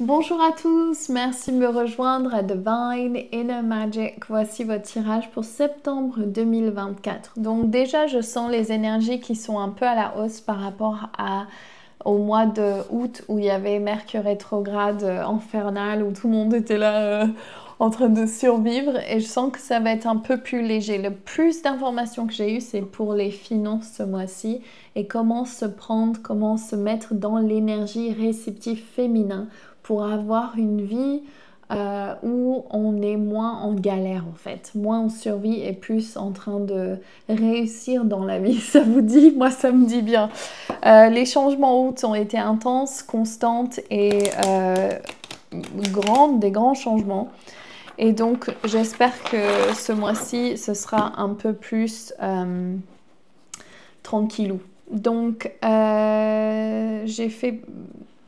Bonjour à tous, merci de me rejoindre à Divine Inner Magic. Voici votre tirage pour septembre 2024. Donc déjà, je sens les énergies qui sont un peu à la hausse par rapport au mois de août où il y avait Mercure rétrograde euh, infernal, où tout le monde était là euh, en train de survivre et je sens que ça va être un peu plus léger. Le plus d'informations que j'ai eues, c'est pour les finances ce mois-ci et comment se prendre, comment se mettre dans l'énergie réceptive féminin pour avoir une vie euh, où on est moins en galère en fait, moins en survie et plus en train de réussir dans la vie. Ça vous dit? Moi, ça me dit bien. Euh, les changements août ont été intenses, constantes et euh, grandes, des grands changements. Et donc, j'espère que ce mois-ci, ce sera un peu plus tranquillou. Donc, j'ai fait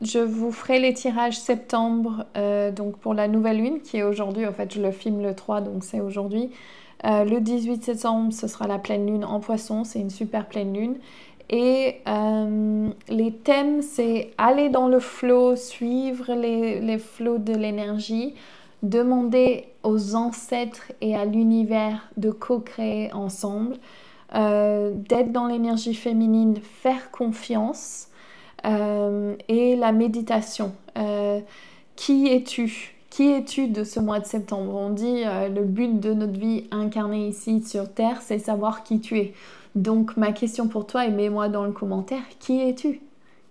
je vous ferai les tirages septembre, euh, donc pour la nouvelle lune qui est aujourd'hui. En fait, je le filme le 3, donc c'est aujourd'hui. Euh, le 18 septembre, ce sera la pleine lune en poisson. C'est une super pleine lune. Et euh, les thèmes, c'est aller dans le flot, suivre les, les flots de l'énergie, demander aux ancêtres et à l'univers de co-créer ensemble, d'être dans l'énergie féminine, faire confiance. Euh, et la méditation. Euh, qui es-tu? Qui es-tu de ce mois de septembre? On dit euh, le but de notre vie incarnée ici sur Terre, c'est savoir qui tu es. Donc ma question pour toi, et mets-moi dans le commentaire, qui es-tu?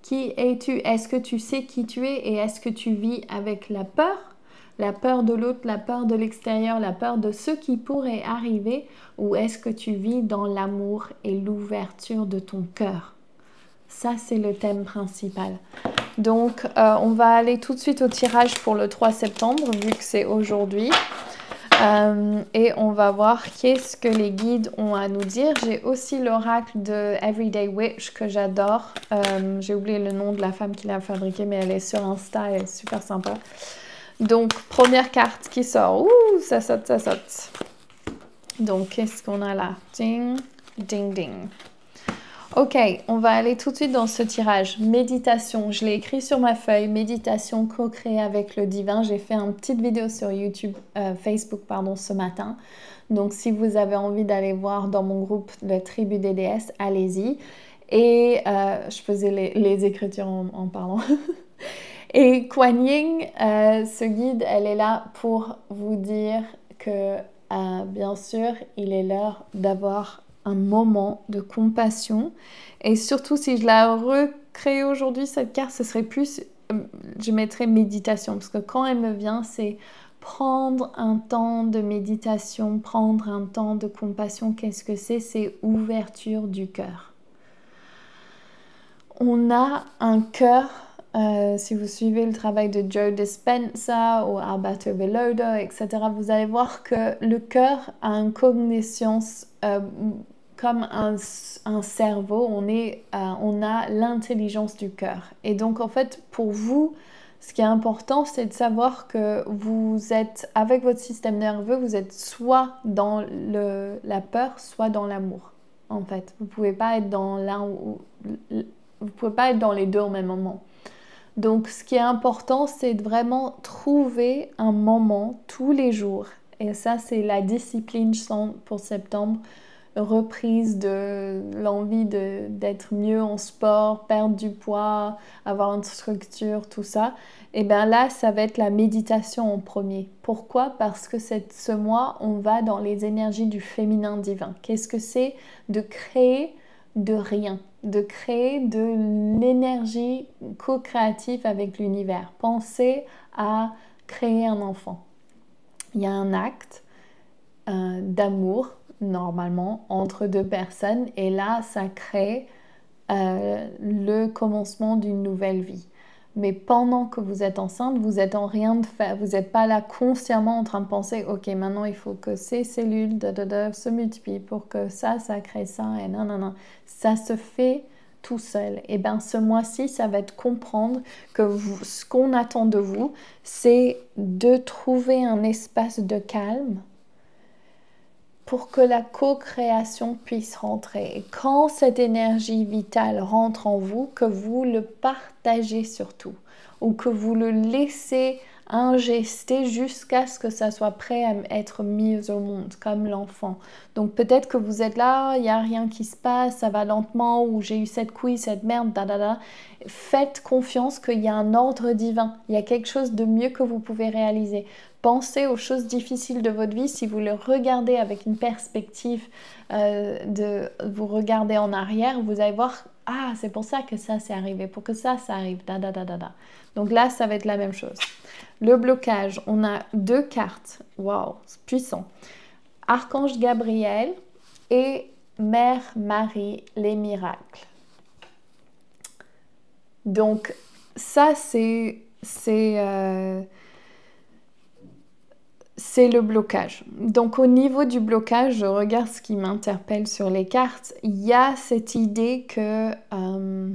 Qui es-tu? Est-ce que tu sais qui tu es et est-ce que tu vis avec la peur? La peur de l'autre, la peur de l'extérieur, la peur de ce qui pourrait arriver, ou est-ce que tu vis dans l'amour et l'ouverture de ton cœur? Ça, c'est le thème principal. Donc, euh, on va aller tout de suite au tirage pour le 3 septembre, vu que c'est aujourd'hui. Euh, et on va voir qu'est-ce que les guides ont à nous dire. J'ai aussi l'oracle de Everyday Witch que j'adore. Euh, j'ai oublié le nom de la femme qui l'a fabriqué, mais elle est sur Insta, elle est super sympa. Donc, première carte qui sort. Ouh, ça saute, ça saute. Donc, qu'est-ce qu'on a là? Ding, ding, ding. Ok, on va aller tout de suite dans ce tirage. Méditation, je l'ai écrit sur ma feuille. Méditation co-créée avec le divin. J'ai fait une petite vidéo sur YouTube, euh, Facebook, pardon, ce matin. Donc si vous avez envie d'aller voir dans mon groupe le Tribu déesses, allez-y. Et euh, je faisais les, écritures en, parlant. Et Kuan Yin, euh, ce guide, elle est là pour vous dire que bien sûr, il est l'heure d'avoir un moment de compassion. Et surtout, si je la recrée aujourd'hui, cette carte, ce serait plus, euh, je mettrais méditation, parce que quand elle me vient, c'est prendre un temps de méditation, prendre un temps de compassion. Qu'est-ce que c'est? C'est ouverture du cœur. On a un cœur euh, si vous suivez le travail de Joe Dispenza ou Alberto Velodo, etc., vous allez voir que le cœur a une cognition euh, comme un, cerveau, on, est, euh, on a l'intelligence du cœur. Et donc en fait, pour vous, ce qui est important, c'est de savoir que vous êtes, avec votre système nerveux, vous êtes soit dans le, la peur, soit dans l'amour. En fait, vous pouvez pas être dans l'un ou vous pouvez pas être dans les deux au même moment. Donc, ce qui est important, c'est de vraiment trouver un moment tous les jours. Et ça, c'est la discipline, je pour septembre reprise de l'envie d'être mieux en sport, perdre du poids, avoir une structure, tout ça, et eh bien là, ça va être la méditation en premier. Pourquoi? Parce que ce mois, on va dans les énergies du féminin divin. Qu'est-ce que c'est? De créer de rien, de créer de l'énergie co-créative avec l'univers. Pensez à créer un enfant. Il y a un acte euh, d'amour normalement entre deux personnes et là ça crée euh, le commencement d'une nouvelle vie. Mais pendant que vous êtes enceinte, vous êtes en rien de faire, vous n'êtes pas là consciemment en train de penser, ok, maintenant il faut que ces cellules se multiplient pour que ça, ça crée ça, et non, non, non. Ça se fait tout seul. Et bien ce mois-ci, ça va être comprendre que ce qu'on attend de vous, c'est de trouver un espace de calme pour que la co-création puisse rentrer. Et quand cette énergie vitale rentre en vous, que vous le partagez surtout. ou que vous le laissez ingester jusqu'à ce que ça soit prêt à être mis au monde, comme l'enfant. Donc peut-être que vous êtes là, il n'y a rien qui se passe, ça va lentement, ou j'ai eu cette couille, cette merde, da da da. Faites confiance qu'il y a un ordre divin, il y a quelque chose de mieux que vous pouvez réaliser. Pensez aux choses difficiles de votre vie si vous le regardez avec une perspective euh, de vous regarder en arrière, vous allez voir ah c'est pour ça que ça s'est arrivé, pour que ça ça arrive, da da da da da. Donc là ça va être la même chose. Le blocage, on a deux cartes, waouh, puissant. Archange Gabriel et Mère Marie, les miracles. Donc ça c'est c'est euh, c'est le blocage. Donc au niveau du blocage, je regarde ce qui m'interpelle sur les cartes. Il y a cette idée que... Euh,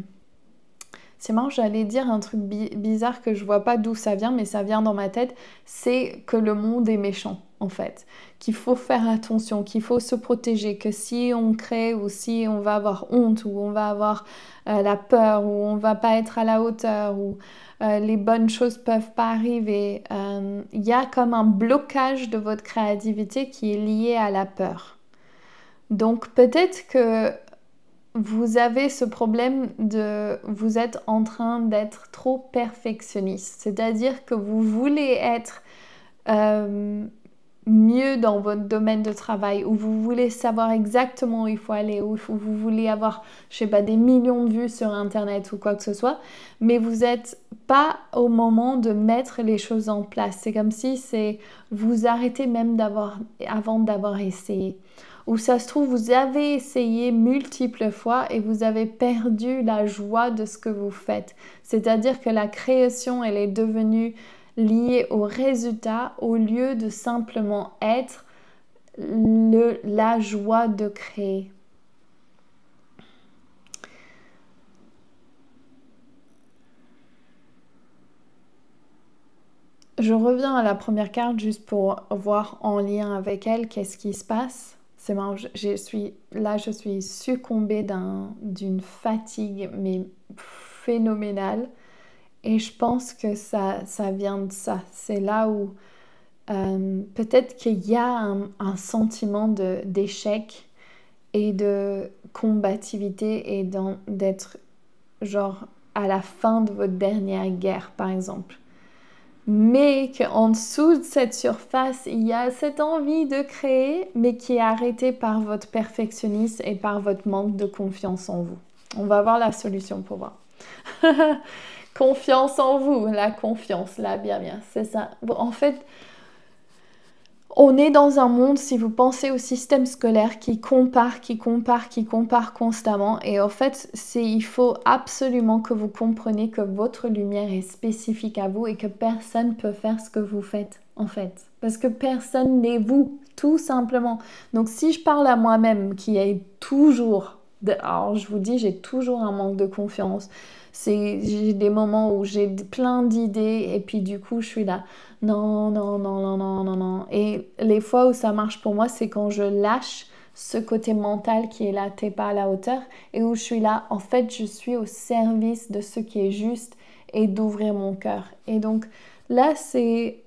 c'est marrant, j'allais dire un truc bizarre que je vois pas d'où ça vient, mais ça vient dans ma tête. C'est que le monde est méchant, en fait. Qu'il faut faire attention, qu'il faut se protéger, que si on crée ou si on va avoir honte ou on va avoir euh, la peur ou on va pas être à la hauteur ou euh, les bonnes choses peuvent pas arriver. Il euh, y a comme un blocage de votre créativité qui est lié à la peur. Donc peut-être que vous avez ce problème de vous êtes en train d'être trop perfectionniste, c'est-à-dire que vous voulez être euh, mieux dans votre domaine de travail, où vous voulez savoir exactement où il faut aller, où vous voulez avoir, je sais pas, des millions de vues sur Internet ou quoi que ce soit, mais vous n'êtes pas au moment de mettre les choses en place. C'est comme si c'est vous arrêtez même d'avoir avant d'avoir essayé. Ou ça se trouve, vous avez essayé multiples fois et vous avez perdu la joie de ce que vous faites. C'est-à-dire que la création, elle est devenue lié au résultat au lieu de simplement être la joie de créer. Je reviens à la première carte juste pour voir en lien avec elle qu'est-ce qui se passe. C'est marrant, je, suis, là je suis succombée d'une fatigue mais phénoménale. Et je pense que ça, ça vient de ça. C'est là où euh, peut-être qu'il y a un, sentiment d'échec et de combativité et d'être genre à la fin de votre dernière guerre, par exemple. Mais qu'en dessous de cette surface, il y a cette envie de créer, mais qui est arrêtée par votre perfectionnisme et par votre manque de confiance en vous. On va voir la solution pour voir. Confiance en vous, la confiance, là, bien, bien, c'est ça. En fait, on est dans un monde, si vous pensez au système scolaire, qui compare, qui compare, qui compare constamment. Et en fait, c'est, il faut absolument que vous compreniez que votre lumière est spécifique à vous et que personne ne peut faire ce que vous faites, en fait. Parce que personne n'est vous, tout simplement. Donc si je parle à moi-même, qui est toujours... alors je vous dis, j'ai toujours un manque de confiance j'ai des moments où j'ai plein d'idées et puis du coup je suis là. Non non non non non non non. Et les fois où ça marche pour moi c'est quand je lâche ce côté mental qui est là t'es pas à la hauteur et où je suis là. En fait je suis au service de ce qui est juste et d'ouvrir mon cœur. Et donc là c'est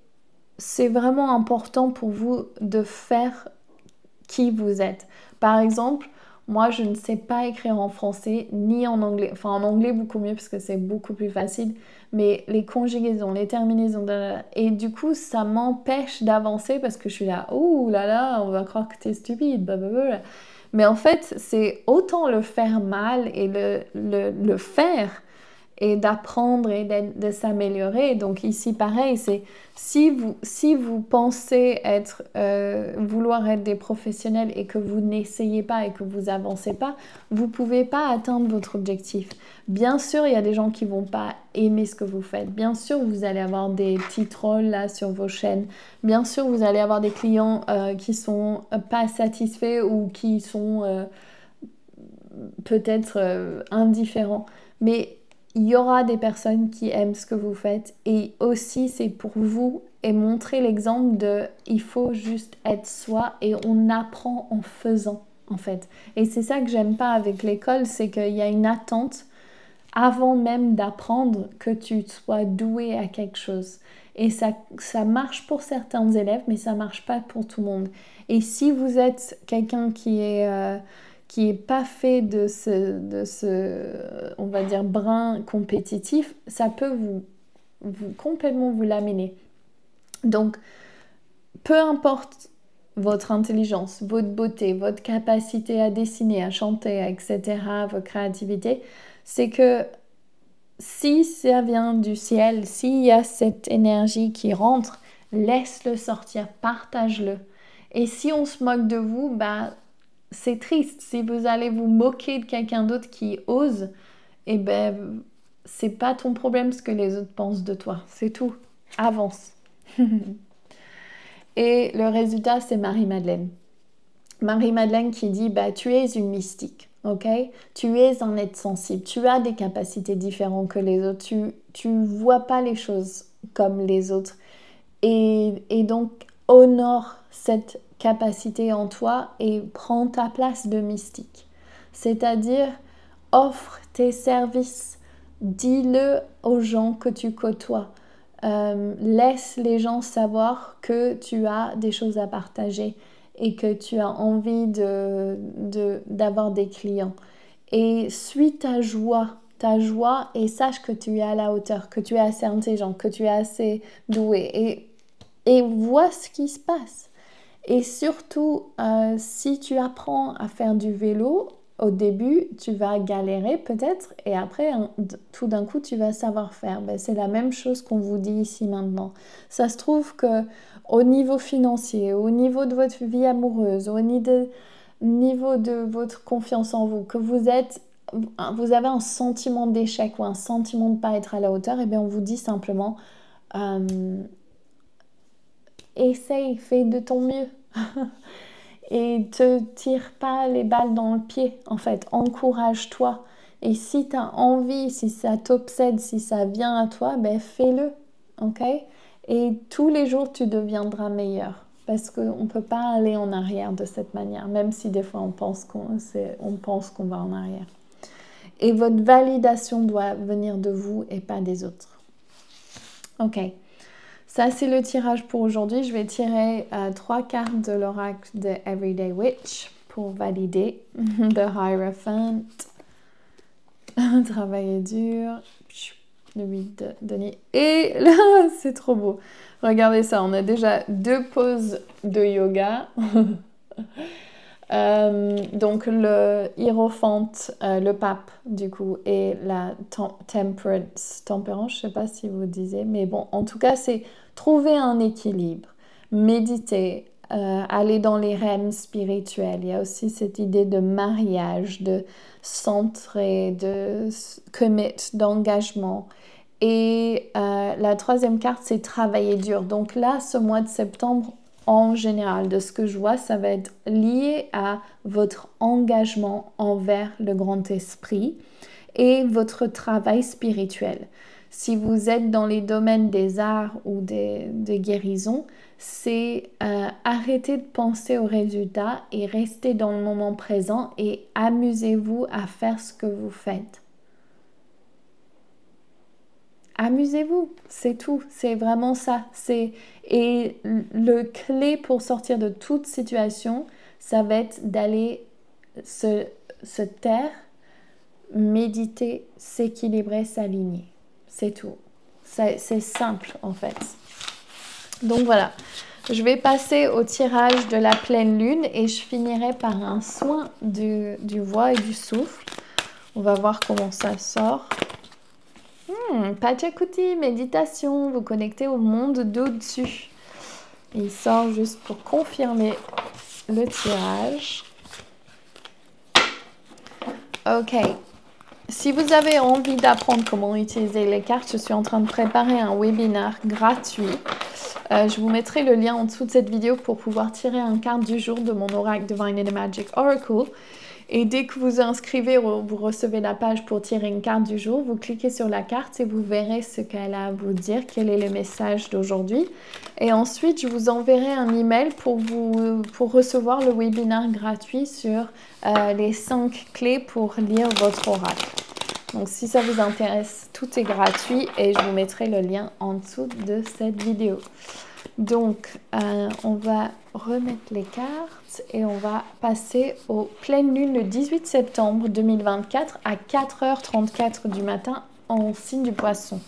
c'est vraiment important pour vous de faire qui vous êtes. Par exemple moi, je ne sais pas écrire en français ni en anglais. Enfin, en anglais, beaucoup mieux parce que c'est beaucoup plus facile. Mais les conjugaisons, les terminaisons, et du coup, ça m'empêche d'avancer parce que je suis là, oh là là, on va croire que t'es stupide, blablabla. Mais en fait, c'est autant le faire mal et le, le, le faire et d'apprendre et de s'améliorer. Donc ici, pareil, c'est si vous, si vous pensez être, euh, vouloir être des professionnels et que vous n'essayez pas et que vous avancez pas, vous pouvez pas atteindre votre objectif. Bien sûr, il y a des gens qui vont pas aimer ce que vous faites. Bien sûr, vous allez avoir des petits trolls là sur vos chaînes. Bien sûr, vous allez avoir des clients euh, qui sont pas satisfaits ou qui sont euh, peut-être indifférents. Mais il y aura des personnes qui aiment ce que vous faites et aussi c'est pour vous et montrer l'exemple de il faut juste être soi et on apprend en faisant en fait. Et c'est ça que j'aime pas avec l'école, c'est qu'il y a une attente avant même d'apprendre que tu sois doué à quelque chose. Et ça, ça marche pour certains élèves, mais ça marche pas pour tout le monde. Et si vous êtes quelqu'un qui est euh, qui est pas fait de ce, de ce, on va dire, brin compétitif, ça peut vous, vous complètement vous l'amener. Donc, peu importe votre intelligence, votre beauté, votre capacité à dessiner, à chanter, etc., votre créativité, c'est que si ça vient du ciel, s'il y a cette énergie qui rentre, laisse-le sortir, partage-le. Et si on se moque de vous, bah, c'est triste. Si vous allez vous moquer de quelqu'un d'autre qui ose, eh ben, c'est pas ton problème ce que les autres pensent de toi. C'est tout. Avance. Et le résultat, c'est Marie-Madeleine. Marie-Madeleine qui dit bah, Tu es une mystique, ok? Tu es un être sensible, tu as des capacités différentes que les autres, tu ne vois pas les choses comme les autres. Et, et donc, honore cette capacité en toi et prends ta place de mystique. C'est-à-dire, offre tes services, dis-le aux gens que tu côtoies. Euh, laisse les gens savoir que tu as des choses à partager et que tu as envie d'avoir de, des clients. Et suis ta joie, ta joie et sache que tu es à la hauteur, que tu es assez intelligent, que tu es assez doué et, et vois ce qui se passe. Et surtout, euh, si tu apprends à faire du vélo, au début, tu vas galérer peut-être et après, tout d'un coup, tu vas savoir faire. Ben, c'est la même chose qu'on vous dit ici maintenant. Ça se trouve que au niveau financier, au niveau de votre vie amoureuse, au niveau de votre confiance en vous, que vous êtes vous avez un sentiment d'échec ou un sentiment de ne pas être à la hauteur, et eh bien on vous dit simplement euh, essaye, fais de ton mieux. et te tire pas les balles dans le pied, en fait. Encourage-toi. Et si tu as envie, si ça t'obsède, si ça vient à toi, ben fais-le. OK? Et tous les jours, tu deviendras meilleur. Parce qu'on ne peut pas aller en arrière de cette manière, même si des fois on pense qu'on va en arrière. Et votre validation doit venir de vous et pas des autres. OK ça, c'est le tirage pour aujourd'hui. Je vais tirer euh, trois cartes de l'oracle de Everyday Witch pour valider The Hierophant. Travailler dur. Le 8 de Denis. Et là, c'est trop beau. Regardez ça, on a déjà deux poses de yoga. Euh, donc le Hierophante, euh, le pape du coup, et la temperance, tempérance, je sais pas si vous disiez, mais bon, en tout cas, c'est trouver un équilibre, méditer, euh, aller dans les rêves spirituels. Il y a aussi cette idée de mariage, de centrer, de commit, d'engagement. Et la troisième carte, c'est travailler dur. Donc là, ce mois de septembre, en général, de ce que je vois, ça va être lié à votre engagement envers le grand esprit et votre travail spirituel. Si vous êtes dans les domaines des arts ou des, guérisons, c'est euh, arrêter de penser aux résultats et rester dans le moment présent et amusez-vous à faire ce que vous faites amusez-vous, c'est tout, c'est vraiment ça. C'est et le clé pour sortir de toute situation, ça va être d'aller se taire, méditer, s'équilibrer, s'aligner. C'est tout. C'est simple en fait. Donc voilà, je vais passer au tirage de la pleine lune et je finirai par un soin du, du voix et du souffle. On va voir comment ça sort. Hmm, Pachakuti, méditation, vous connectez au monde d'au-dessus. Il sort juste pour confirmer le tirage. Ok. Si vous avez envie d'apprendre comment utiliser les cartes, je suis en train de préparer un webinaire gratuit. Euh, je vous mettrai le lien en dessous de cette vidéo pour pouvoir tirer un carte du jour de mon oracle Divine and Magic Oracle. Et dès que vous inscrivez, vous recevez la page pour tirer une carte du jour. Vous cliquez sur la carte et vous verrez ce qu'elle a à vous dire, quel est le message d'aujourd'hui. Et ensuite, je vous enverrai un email pour, vous, pour recevoir le webinaire gratuit sur euh, les 5 clés pour lire votre oracle. Donc si ça vous intéresse, tout est gratuit et je vous mettrai le lien en dessous de cette vidéo. Donc euh, on va remettre les cartes et on va passer aux pleines lunes le 18 septembre 2024 à 4h34 du matin en signe du poisson.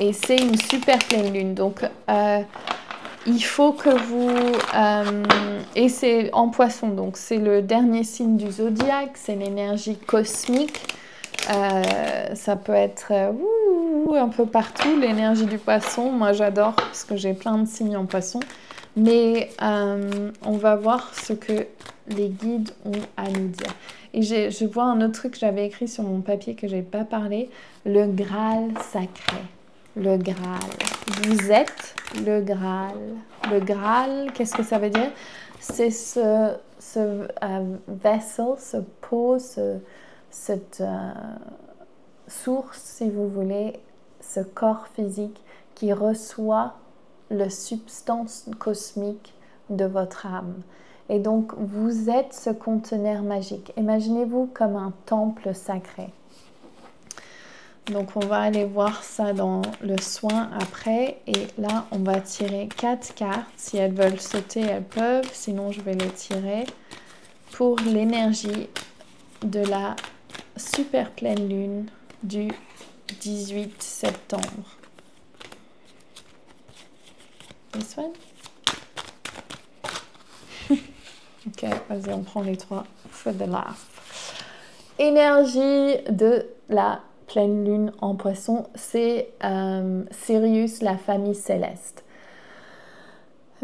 Et c'est une super pleine lune. Donc euh, il faut que vous... Euh, et c'est en poisson, donc c'est le dernier signe du zodiaque, c'est l'énergie cosmique. Euh, ça peut être euh, un peu partout, l'énergie du poisson. Moi j'adore parce que j'ai plein de signes en poisson. Mais on va voir ce que les guides ont à nous dire. Et je vois un autre truc que j'avais écrit sur mon papier que je n'ai pas parlé, le Graal sacré le Graal. Vous êtes le Graal. Le Graal, qu'est-ce que ça veut dire? C'est ce, ce euh, ce pot, cette euh, source, si vous voulez, ce corps physique qui reçoit la substance cosmique de votre âme. Et donc, vous êtes ce conteneur magique. Imaginez-vous comme un temple sacré. Donc on va aller voir ça dans le soin après. Et là, on va tirer quatre cartes. Si elles veulent sauter, elles peuvent. Sinon, je vais les tirer pour l'énergie de la super pleine lune du 18 septembre. This one? ok, vas-y, on prend les trois for. Énergie de la pleine lune en poisson, c'est euh, Sirius, la famille céleste.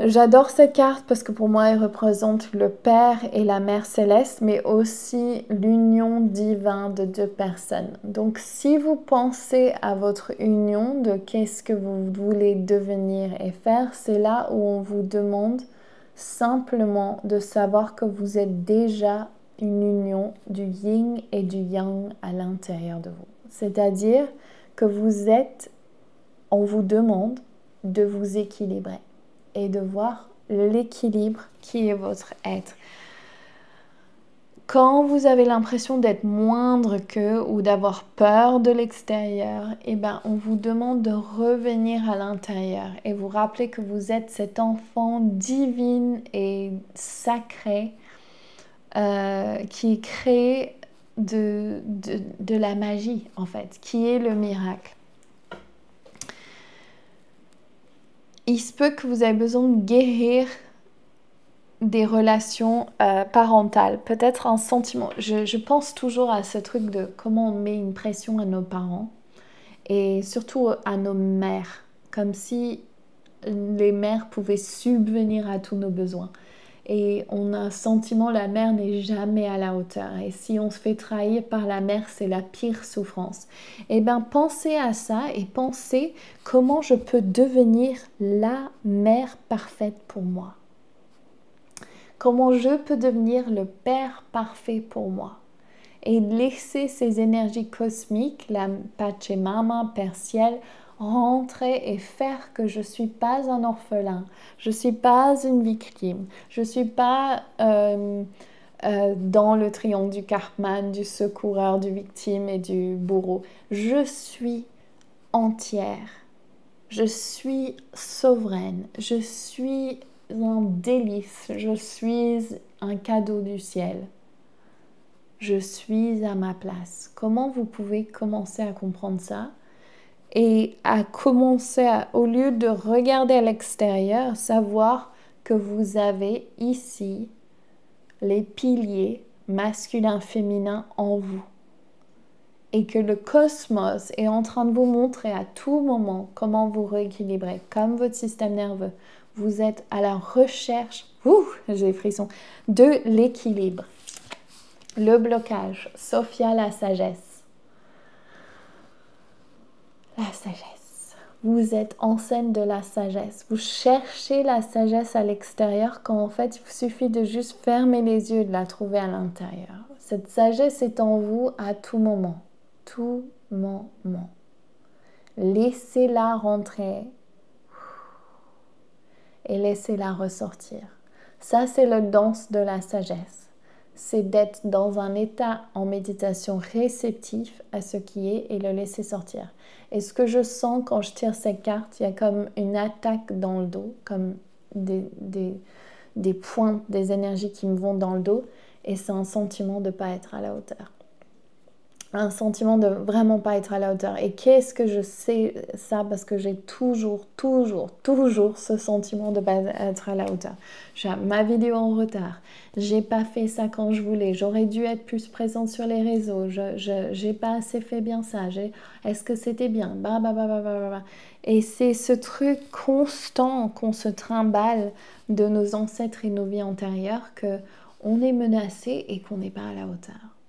J'adore cette carte parce que pour moi, elle représente le Père et la Mère céleste, mais aussi l'union divine de deux personnes. Donc, si vous pensez à votre union, de qu'est-ce que vous voulez devenir et faire, c'est là où on vous demande simplement de savoir que vous êtes déjà une union du yin et du yang à l'intérieur de vous. C'est-à-dire que vous êtes, on vous demande de vous équilibrer et de voir l'équilibre qui est votre être. Quand vous avez l'impression d'être moindre que ou d'avoir peur de l'extérieur, eh ben, on vous demande de revenir à l'intérieur et vous rappeler que vous êtes cet enfant divin et sacré euh, qui est créé de, la magie, en fait, qui est le miracle. Il se peut que vous ayez besoin de guérir des relations euh, parentales, peut-être un sentiment. Je, je, pense toujours à ce truc de comment on met une pression à nos parents et surtout à nos mères, comme si les mères pouvaient subvenir à tous nos besoins et on a un sentiment la mère n'est jamais à la hauteur et si on se fait trahir par la mère c'est la pire souffrance. Eh bien pensez à ça et pensez comment je peux devenir la mère parfaite pour moi. Comment je peux devenir le père parfait pour moi et laisser ces énergies cosmiques, la Pachamama, Père Ciel, rentrer et faire que je ne suis pas un orphelin, je ne suis pas une victime, je ne suis pas euh, euh, dans le triangle du Cartman, du secoureur, du victime et du bourreau. Je suis entière, je suis souveraine, je suis un délice, je suis un cadeau du ciel. Je suis à ma place. Comment vous pouvez commencer à comprendre ça? Et à commencer, au lieu de regarder à l'extérieur, savoir que vous avez ici les piliers masculin-féminin en vous et que le cosmos est en train de vous montrer à tout moment comment vous rééquilibrer, comme votre système nerveux. Vous êtes à la recherche, ouh, j'ai frisson, de l'équilibre. Le blocage, Sophia la sagesse la sagesse. Vous êtes en scène de la sagesse. Vous cherchez la sagesse à l'extérieur quand en fait il suffit de juste fermer les yeux et de la trouver à l'intérieur. Cette sagesse est en vous à tout moment. Tout moment. Laissez-la rentrer et laissez-la ressortir. Ça, c'est le danse de la sagesse. C'est d'être dans un état en méditation réceptif à ce qui est et le laisser sortir. Et ce que je sens quand je tire cette carte, il y a comme une attaque dans le dos, comme des, des, des des énergies qui me vont dans le dos, et c'est un sentiment de ne pas être à la hauteur un sentiment de vraiment pas être à la hauteur. Et qu'est-ce que je sais ça parce que j'ai toujours, toujours, toujours ce sentiment de pas être à la hauteur. J'ai ma vidéo en retard. J'ai pas fait ça quand je voulais. J'aurais dû être plus présente sur les réseaux. Je j'ai pas assez fait bien ça. Est-ce que c'était bien? Bah, bah, bah. Et c'est ce truc constant qu'on se trimballe de nos ancêtres et nos vies antérieures que on est menacé et qu'on n'est pas à la hauteur.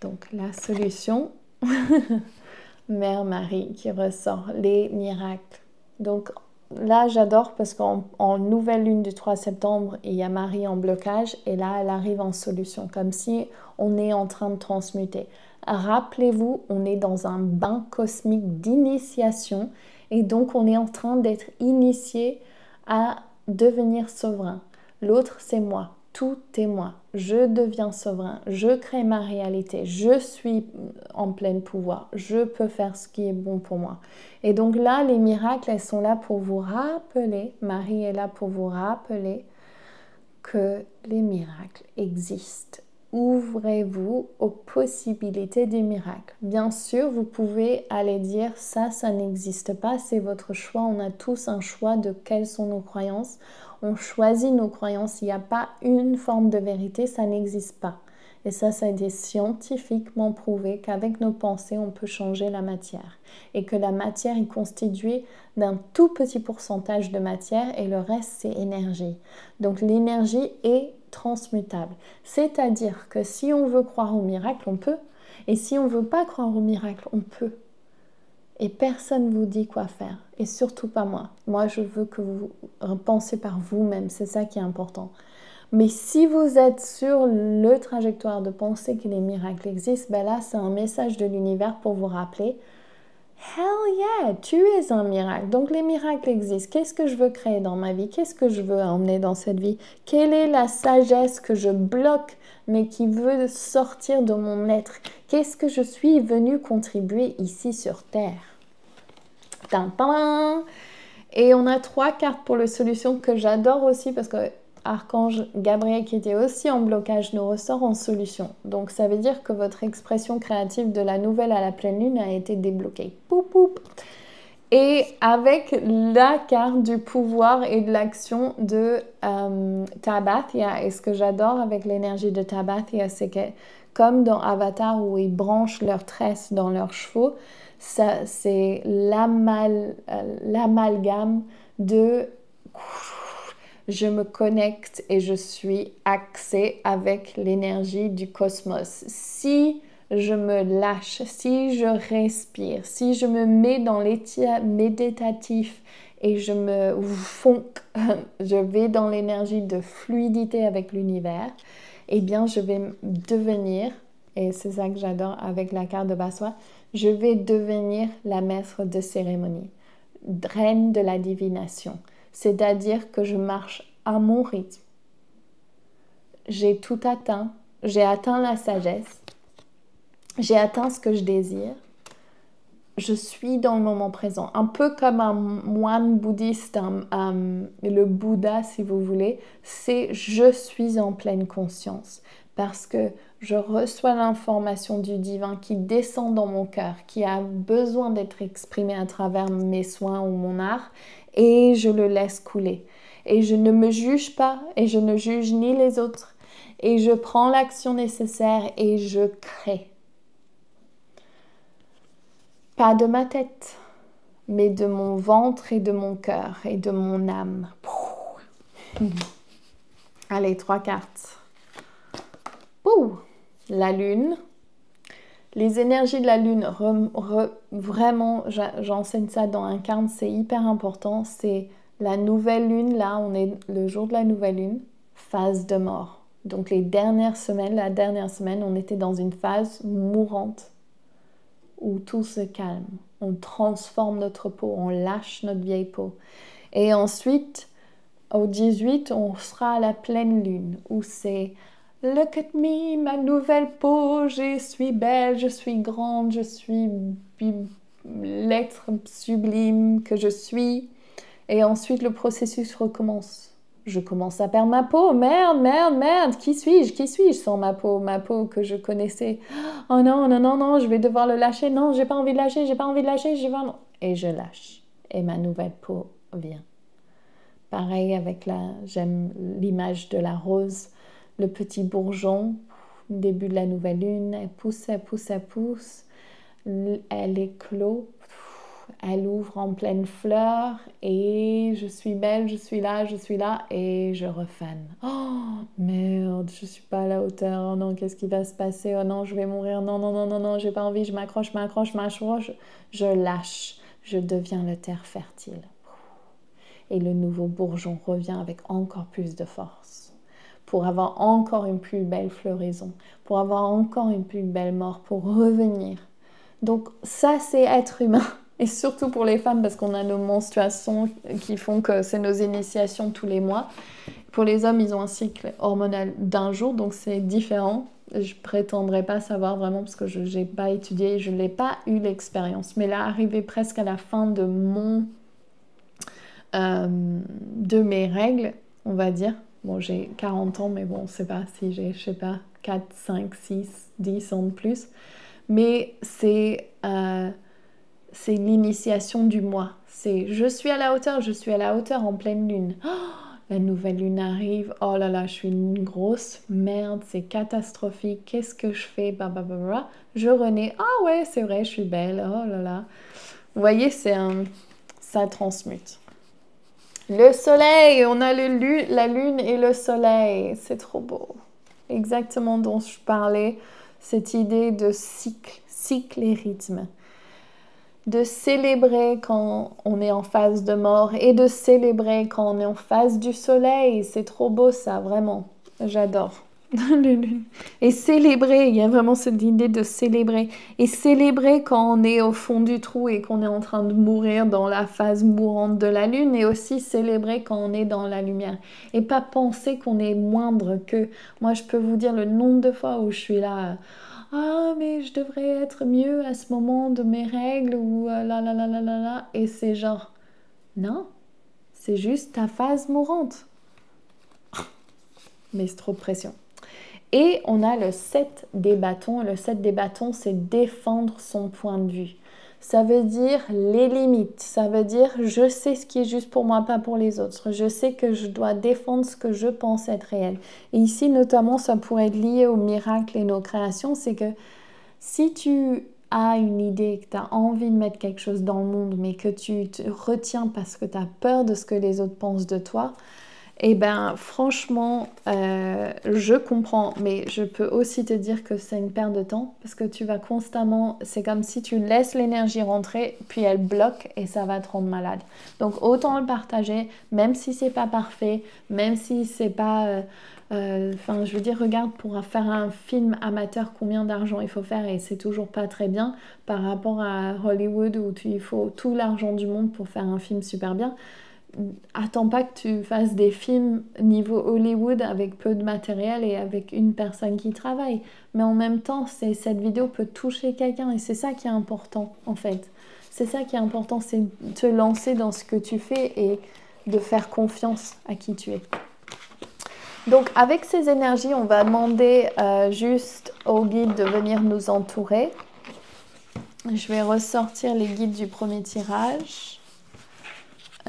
Donc la solution, Mère Marie qui ressort, les miracles. Donc là, j'adore parce qu'en nouvelle lune du 3 septembre, il y a Marie en blocage et là, elle arrive en solution, comme si on est en train de transmuter. Rappelez-vous, on est dans un bain cosmique d'initiation et donc on est en train d'être initié à devenir souverain. L'autre, c'est moi tout est moi. Je deviens souverain, je crée ma réalité, je suis en plein pouvoir, je peux faire ce qui est bon pour moi. Et donc là, les miracles, elles sont là pour vous rappeler, Marie est là pour vous rappeler que les miracles existent. Ouvrez-vous aux possibilités des miracles. Bien sûr, vous pouvez aller dire ça, ça n'existe pas, c'est votre choix. On a tous un choix de quelles sont nos croyances on choisit nos croyances. Il n'y a pas une forme de vérité, ça n'existe pas. Et ça, ça a été scientifiquement prouvé qu'avec nos pensées, on peut changer la matière. Et que la matière est constituée d'un tout petit pourcentage de matière et le reste, c'est énergie. Donc l'énergie est transmutable. C'est-à-dire que si on veut croire au miracle, on peut. Et si on veut pas croire au miracle, on peut et personne ne vous dit quoi faire. Et surtout pas moi. Moi, je veux que vous pensez par vous-même. C'est ça qui est important. Mais si vous êtes sur le trajectoire de penser que les miracles existent, ben là, c'est un message de l'univers pour vous rappeler Hell yeah, tu es un miracle. Donc les miracles existent. Qu'est-ce que je veux créer dans ma vie? Qu'est-ce que je veux emmener dans cette vie? Quelle est la sagesse que je bloque mais qui veut sortir de mon être? Qu'est-ce que je suis venu contribuer ici sur Terre? Et on a trois cartes pour le solution que j'adore aussi parce que Archange Gabriel qui était aussi en blocage nous ressort en solution. Donc ça veut dire que votre expression créative de la nouvelle à la pleine lune a été débloquée. Poup, poup. Et avec la carte du pouvoir et de l'action de euh, Tabathia, et ce que j'adore avec l'énergie de Tabathia, c'est que comme dans Avatar où ils branchent leurs tresses dans leurs chevaux, c'est l'amalgame de je me connecte et je suis axé avec l'énergie du cosmos. Si je me lâche, si je respire, si je me mets dans l'état méditatif et je me fonds, je vais dans l'énergie de fluidité avec l'univers, eh bien je vais devenir, et c'est ça que j'adore avec la carte de Bassois, je vais devenir la maître de cérémonie, reine de la divination, c'est-à-dire que je marche à mon rythme. J'ai tout atteint, j'ai atteint la sagesse, j'ai atteint ce que je désire, je suis dans le moment présent, un peu comme un moine bouddhiste, le Bouddha si vous voulez, c'est je suis en pleine conscience. Parce que je reçois l'information du divin qui descend dans mon cœur, qui a besoin d'être exprimé à travers mes soins ou mon art, et je le laisse couler. Et je ne me juge pas, et je ne juge ni les autres, et je prends l'action nécessaire et je crée. Pas de ma tête, mais de mon ventre et de mon cœur et de mon âme. Allez, trois cartes. Ouh la lune. Les énergies de la lune, vraiment, j'enseigne ça dans un carnet, c'est hyper important. C'est la nouvelle lune, là, on est le jour de la nouvelle lune, phase de mort. Donc les dernières semaines, la dernière semaine, on était dans une phase mourante où tout se calme. On transforme notre peau, on lâche notre vieille peau. Et ensuite, au 18, on sera à la pleine lune, où c'est Look at me, ma nouvelle peau, je suis belle, je suis grande, je suis l'être sublime que je suis. Et ensuite, le processus recommence. Je commence à perdre ma peau. Merde, merde, merde. Qui suis-je? Qui suis-je sans ma peau? Ma peau que je connaissais. Oh non, non, non, non, je vais devoir le lâcher. Non, j'ai pas envie de lâcher, j'ai pas envie de lâcher. J'ai. Et je lâche. Et ma nouvelle peau vient. Pareil avec la... J'aime l'image de la rose le petit bourgeon, début de la nouvelle lune, elle pousse, elle pousse, elle pousse, elle éclot, elle ouvre en pleine fleur et je suis belle, je suis là, je suis là et je refane. Oh merde, je suis pas à la hauteur. Oh non, qu'est-ce qui va se passer? Oh non, je vais mourir. Non, non, non, non, non, j'ai pas envie. Je m'accroche, m'accroche, m'accroche. Je lâche. Je deviens le terre fertile. Et le nouveau bourgeon revient avec encore plus de force pour avoir encore une plus belle floraison, pour avoir encore une plus belle mort, pour revenir. Donc ça, c'est être humain. Et surtout pour les femmes, parce qu'on a nos menstruations qui font que c'est nos initiations tous les mois. Pour les hommes, ils ont un cycle hormonal d'un jour, donc c'est différent. Je prétendrai pas savoir vraiment parce que je n'ai pas étudié, je n'ai pas eu l'expérience. Mais là, arrivé presque à la fin de mon, euh, de mes règles, on va dire, Bon, j'ai 40 ans, mais bon, c'est pas si j'ai, je sais pas, 4, 5, 6, 10 ans de plus. Mais c'est, euh, c'est l'initiation du mois. C'est je suis à la hauteur, je suis à la hauteur en pleine lune. Oh, la nouvelle lune arrive. Oh là là, je suis une grosse merde, c'est catastrophique. Qu'est-ce que je fais? Bah, bah, bah, Je renais. Ah ouais, c'est vrai, je suis belle. Oh là là. Vous voyez, c'est un... ça transmute. Le soleil, on a le la lune et le soleil. C'est trop beau. Exactement dont je parlais, cette idée de cycle, cycle et rythme. De célébrer quand on est en phase de mort et de célébrer quand on est en phase du soleil. C'est trop beau ça, vraiment. J'adore. et célébrer, il y a vraiment cette idée de célébrer. Et célébrer quand on est au fond du trou et qu'on est en train de mourir dans la phase mourante de la lune. Et aussi célébrer quand on est dans la lumière. Et pas penser qu'on est moindre que. Moi, je peux vous dire le nombre de fois où je suis là. Ah, mais je devrais être mieux à ce moment de mes règles ou là, là, là, là, là, là. Et c'est genre, non, c'est juste ta phase mourante. Mais c'est trop de pression. Et on a le 7 des bâtons. Le 7 des bâtons, c'est défendre son point de vue. Ça veut dire les limites. Ça veut dire je sais ce qui est juste pour moi, pas pour les autres. Je sais que je dois défendre ce que je pense être réel. Et ici, notamment, ça pourrait être lié au miracle et nos créations. C'est que si tu as une idée, que tu as envie de mettre quelque chose dans le monde, mais que tu te retiens parce que tu as peur de ce que les autres pensent de toi, eh bien, franchement, euh, je comprends, mais je peux aussi te dire que c'est une perte de temps parce que tu vas constamment, c'est comme si tu laisses l'énergie rentrer, puis elle bloque et ça va te rendre malade. Donc, autant le partager, même si c'est pas parfait, même si c'est pas. Euh, euh, enfin, je veux dire, regarde pour faire un film amateur combien d'argent il faut faire et c'est toujours pas très bien par rapport à Hollywood où il faut tout l'argent du monde pour faire un film super bien attends pas que tu fasses des films niveau Hollywood avec peu de matériel et avec une personne qui travaille. Mais en même temps, cette vidéo peut toucher quelqu'un et c'est ça qui est important en fait. C'est ça qui est important, c'est te lancer dans ce que tu fais et de faire confiance à qui tu es. Donc avec ces énergies, on va demander euh, juste au guide de venir nous entourer. Je vais ressortir les guides du premier tirage.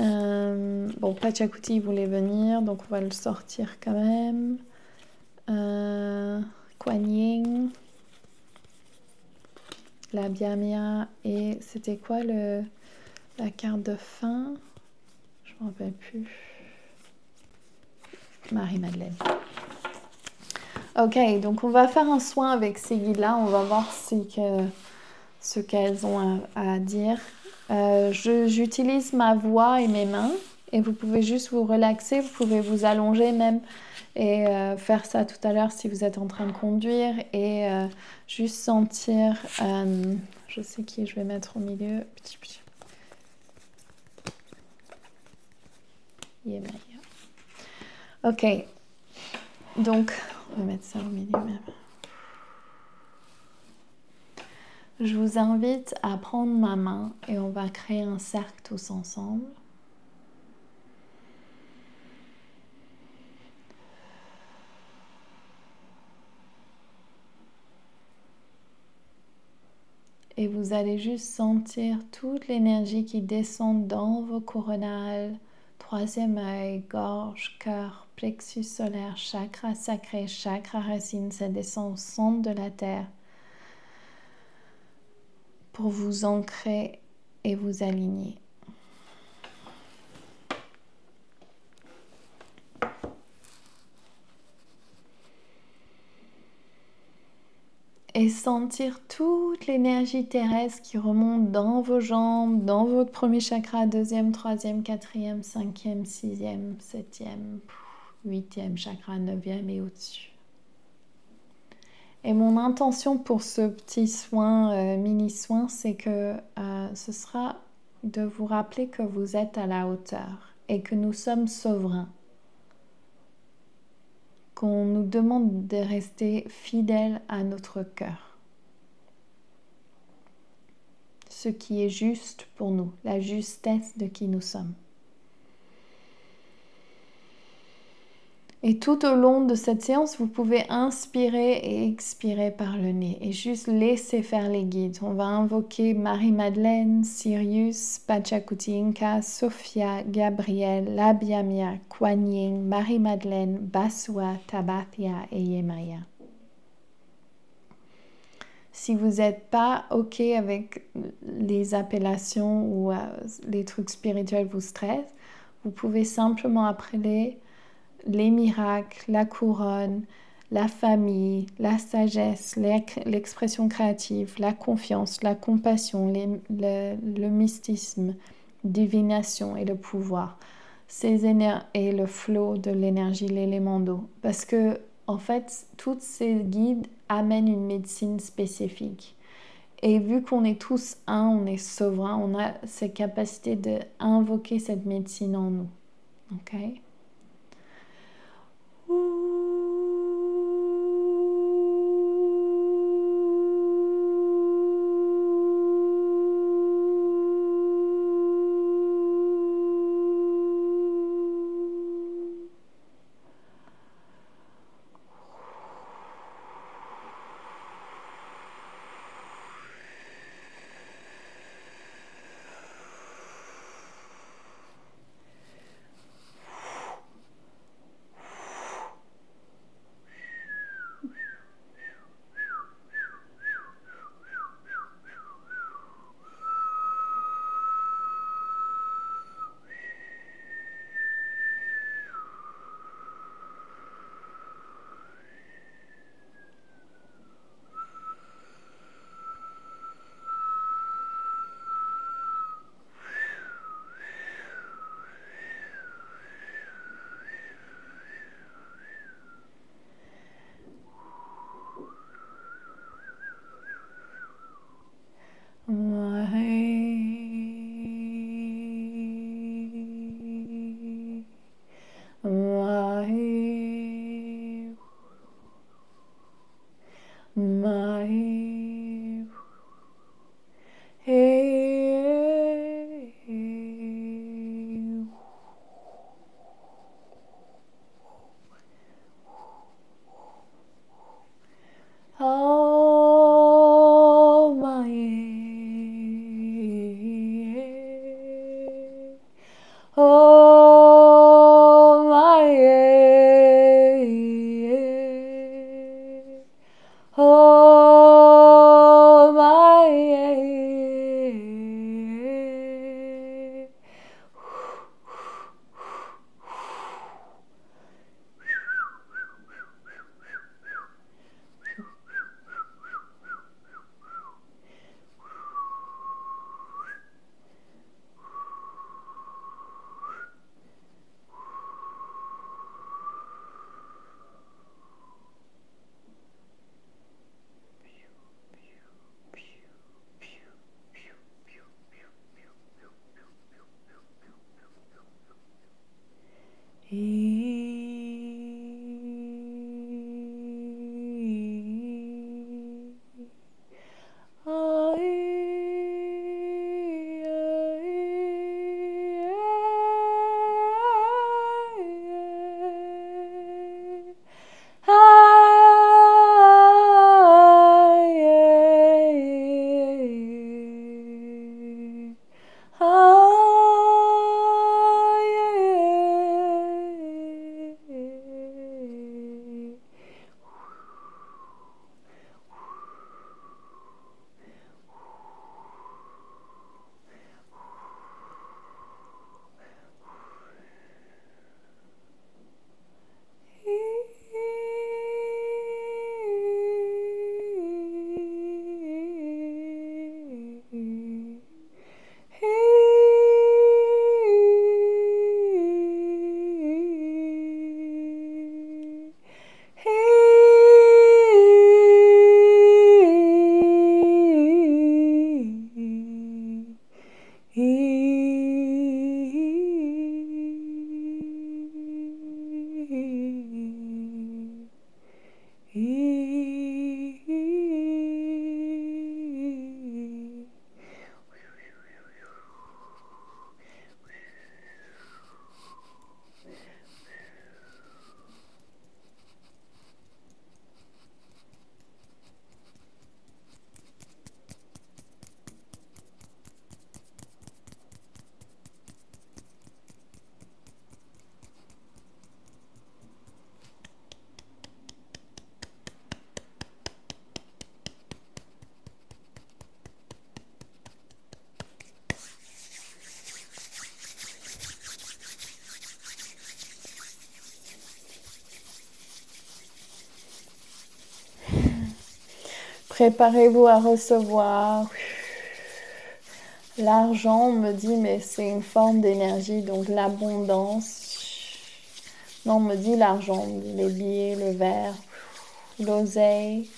Euh, bon, Pachakuti voulait venir, donc on va le sortir quand même. Euh, Kuan Yin, la Biamia, et c'était quoi le, la carte de fin? Je me rappelle plus. Marie-Madeleine. Ok, donc on va faire un soin avec ces guides-là. On va voir ce qu'elles ont à dire. Euh, j'utilise ma voix et mes mains et vous pouvez juste vous relaxer, vous pouvez vous allonger même et euh, faire ça tout à l'heure si vous êtes en train de conduire et euh, juste sentir, je sais qui je vais mettre au milieu, Ok. Donc, on va mettre ça au milieu même. Je vous invite à prendre ma main et on va créer un cercle tous ensemble. Et vous allez juste sentir toute l'énergie qui descend dans vos coronales, troisième œil, gorge, cœur, plexus solaire, chakra sacré, chakra racine, ça descend au centre de la terre pour vous ancrer et vous aligner. Et sentir toute l'énergie terrestre qui remonte dans vos jambes, dans votre premier chakra, deuxième, troisième, quatrième, cinquième, sixième, septième, huitième chakra, neuvième et au-dessus. Et mon intention pour ce petit soin, euh, mini soin, c'est que euh, ce sera de vous rappeler que vous êtes à la hauteur et que nous sommes souverains. Qu'on nous demande de rester fidèles à notre cœur. Ce qui est juste pour nous, la justesse de qui nous sommes. Et tout au long de cette séance, vous pouvez inspirer et expirer par le nez et juste laisser faire les guides. On va invoquer Marie-Madeleine, Sirius, Pachacuti Inca, Sophia, Gabriel, Labiamia, Kuan Marie-Madeleine, Basua, Tabathia et Yemaya. Si vous n'êtes pas OK avec les appellations ou euh, les trucs spirituels vous stressent, vous pouvez simplement appeler les miracles, la couronne, la famille, la sagesse, l'expression créative, la confiance, la compassion, le, mystisme, divination et le pouvoir. Ces et le flot de l'énergie, l'élément d'eau. Parce que, en fait, toutes ces guides amènent une médecine spécifique. Et vu qu'on est tous un, on est souverain, on a cette capacité d'invoquer cette médecine en nous. Ooh. Préparez-vous à recevoir. L'argent, me dit, mais c'est une forme d'énergie, donc l'abondance. Non, on me dit l'argent, les billets, le verre, l'oseille.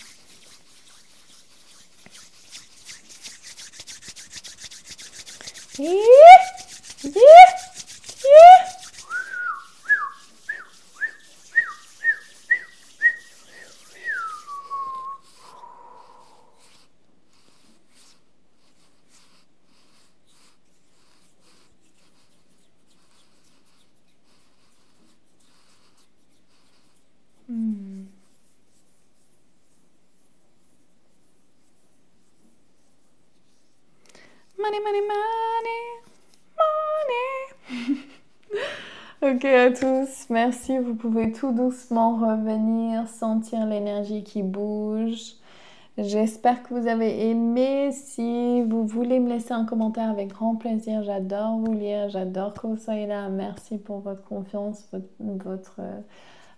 À tous, merci. Vous pouvez tout doucement revenir, sentir l'énergie qui bouge. J'espère que vous avez aimé. Si vous voulez me laisser un commentaire avec grand plaisir, j'adore vous lire, j'adore que vous soyez là. Merci pour votre confiance, votre, euh,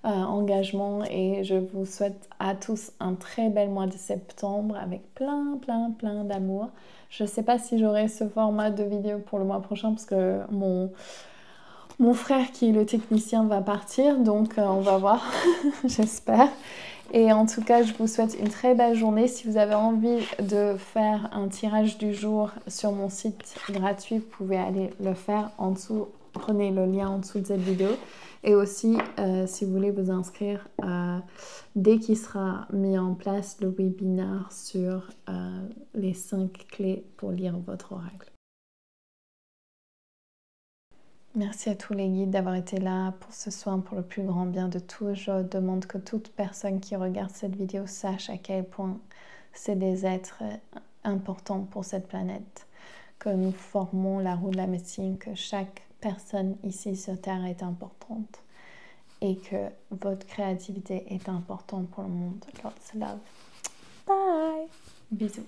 engagement et je vous souhaite à tous un très bel mois de septembre avec plein, plein, plein d'amour. Je ne sais pas si j'aurai ce format de vidéo pour le mois prochain parce que mon, mon frère qui est le technicien va partir, donc euh, on va voir, j'espère. Et en tout cas, je vous souhaite une très belle journée. Si vous avez envie de faire un tirage du jour sur mon site gratuit, vous pouvez aller le faire en dessous. Prenez le lien en dessous de cette vidéo. Et aussi, euh, si vous voulez vous inscrire euh, dès qu'il sera mis en place le webinaire sur les 5 clés pour lire votre oracle. Merci à tous les guides d'avoir été là pour ce soin, pour le plus grand bien de tous. Je demande que toute personne qui regarde cette vidéo sache à quel point c'est des êtres importants pour cette planète, que nous formons la roue de la médecine, que chaque personne ici sur Terre est importante et que votre créativité est importante pour le monde. Lots love. Bye. Bisous.